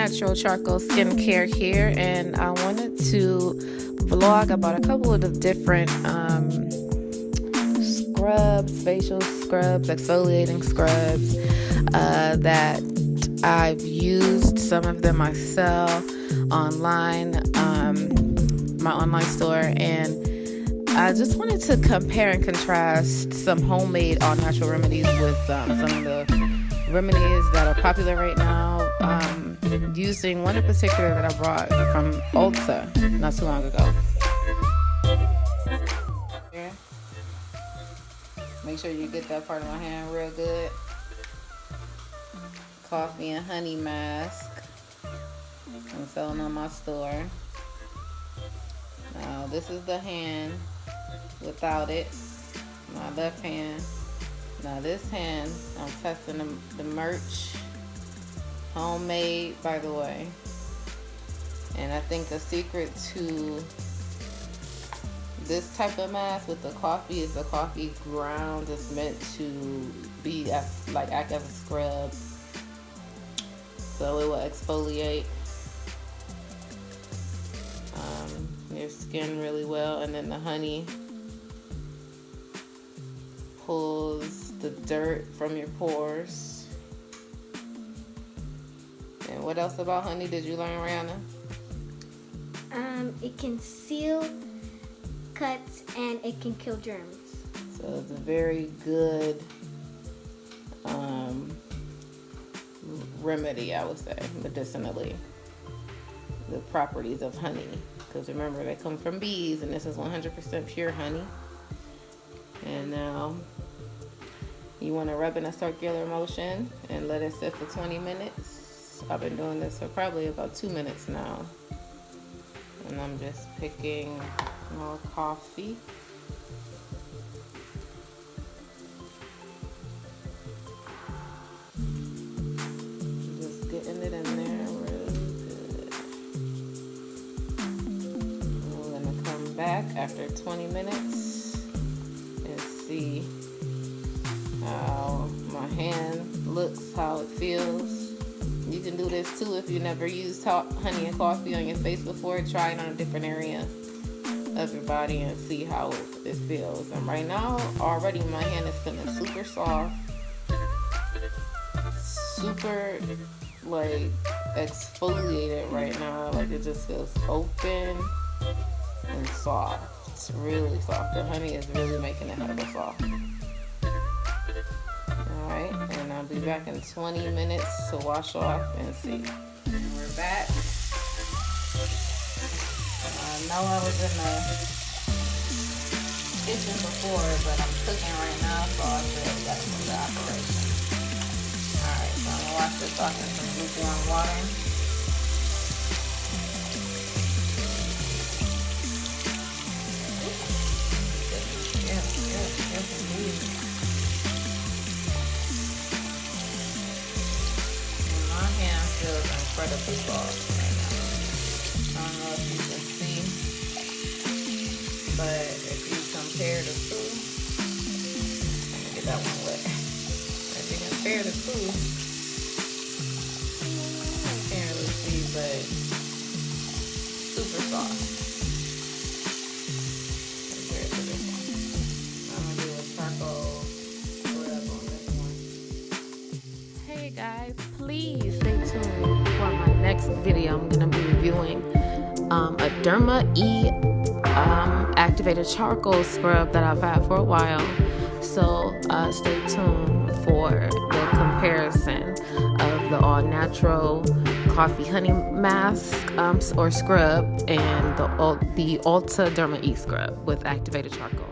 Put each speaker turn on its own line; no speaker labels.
Natural Charcoal Skincare here, and I wanted to vlog about a couple of the different um, scrubs, facial scrubs, exfoliating scrubs uh, that I've used. Some of them I sell online, um, my online store, and I just wanted to compare and contrast some homemade all natural remedies with um, some of the remedies that are popular right now. Um, using one in particular that I brought from Ulta not too long ago. Make sure you get that part of my hand real good. Coffee and honey mask. I'm selling on my store. Now this is the hand without it. My left hand. Now this hand, I'm testing the, the merch. Homemade, by the way. And I think the secret to this type of mask with the coffee is the coffee ground is meant to be as, like act as a scrub. So it will exfoliate um, your skin really well. And then the honey pulls the dirt from your pores. And what else about honey did you learn, Rihanna?
Um, it can seal cuts and it can kill germs.
So it's a very good um, remedy, I would say, medicinally. The properties of honey. Because remember, they come from bees, and this is 100% pure honey. And now you want to rub in a circular motion and let it sit for 20 minutes. I've been doing this for probably about two minutes now. And I'm just picking more coffee. Just getting it in there really good. I'm gonna come back after 20 minutes and see how my hand looks, how it feels. This too if you never used honey and coffee on your face before. Try it on a different area of your body and see how it feels. And right now, already my hand is feeling super soft, super like exfoliated right now. Like it just feels open and soft. It's really soft. The honey is really making it hella soft. Alright, and I'll be back in 20 minutes to wash off and see. And we're back. I know I was in the kitchen before, but I'm cooking right now, so I feel from the operation. Alright, so I'm gonna wash this off in some lukewarm water. Feels incredibly soft right now. I don't know if you can see, but if you compare the me get that one wet. If you compare the two, next video. I'm gonna be reviewing um, a Derma E um, activated charcoal scrub that I've had for a while. So uh, stay tuned for the comparison of the all natural coffee honey mask um, or scrub and the, the Ulta Derma E scrub with activated charcoal.